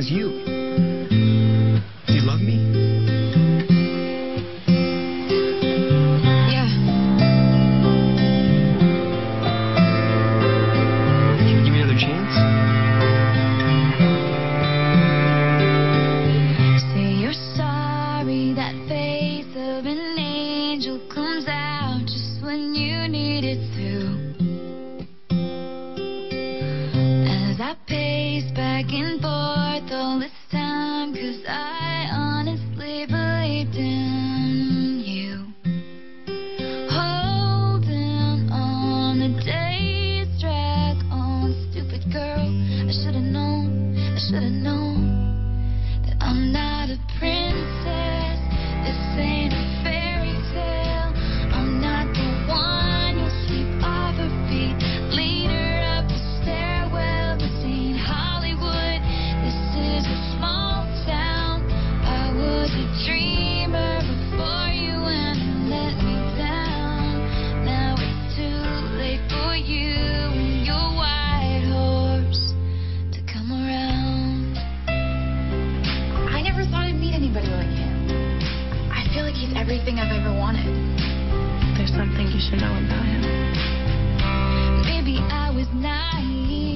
as you. Do you love me? Yeah. Can you give me another chance? Say you're sorry that He's everything I've ever wanted. There's something you should know about him. Maybe I was naive.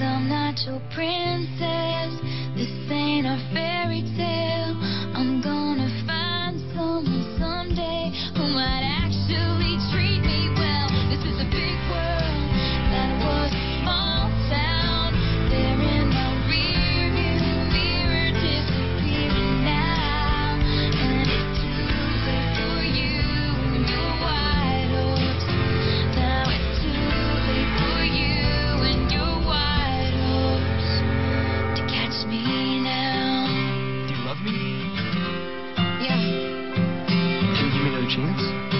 I'm not your princess. This ain't a fairy tale. I'm gonna find someone someday chance?